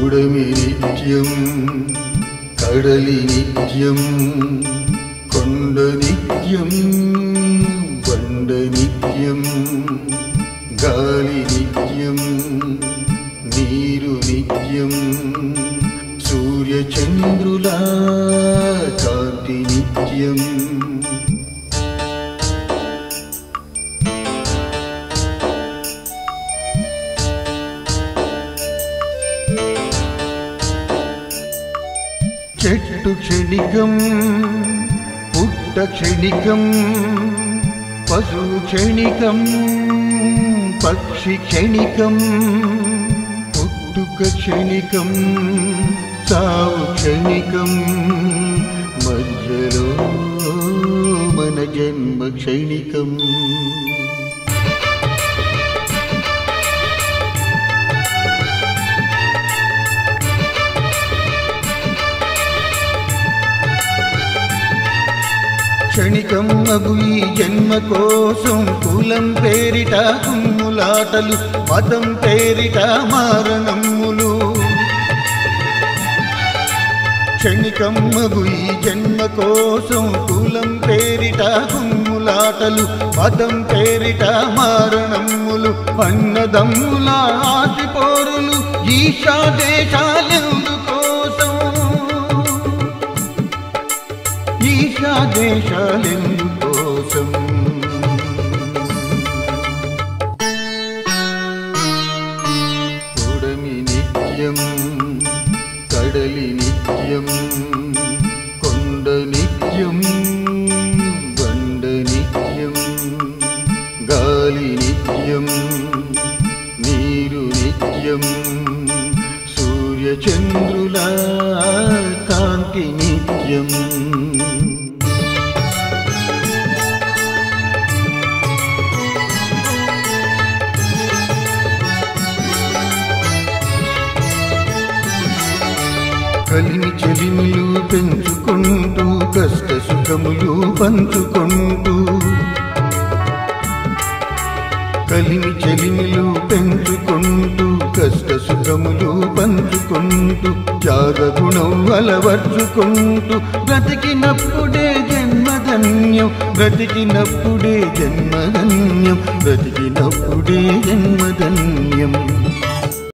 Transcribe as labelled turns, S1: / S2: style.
S1: కూడమి నిత్యం కడలి నిత్యం కొండ నిత్యం బండ నిత్యం చెట్టు క్షణికం పుట్ట క్షణికం పశు క్షణికం పక్షి క్షణికం పుట్టుక క్షణికం సావు క్షణికం మధ్యలో మన జన్మ క్షణికం. క్షణికం మగు ఈ జన్మ కోసం కులం పేరిట కుమ్ములాటలు మతం పేరిట మారణమ్ములు. క్షణికం ఈ జన్మ కోసం కులం పేరిట కుమ్ములాటలు మతం పేరిట మారణమ్ములు. అన్నదమ్ముల ఆది పోరులు ఈశా దేశా ఈశా దేశాలెందుకోసం కూడమి నిత్యం కడలి నిత్యం కొండ నిత్యం బండ నిత్యం గాలి నిత్యం నీరు నిత్యం సూర్యచంద్రుల కాంతి నిత్యం. కలిమి చెలిమిలు పెంచుకుంటూ కష్ట సుఖములు పంచుకుంటూ. కలిమి చెలిమిలు పెంచుకుంటూ కష్ట సుఖములు పంచుకుంటూ త్యాగ గుణం అలవర్చుకుంటూ. బ్రతికినప్పుడే జన్మధన్యం బ్రతికినప్పుడే జన్మధన్యం బ్రతికినప్పుడే జన్మధన్యం.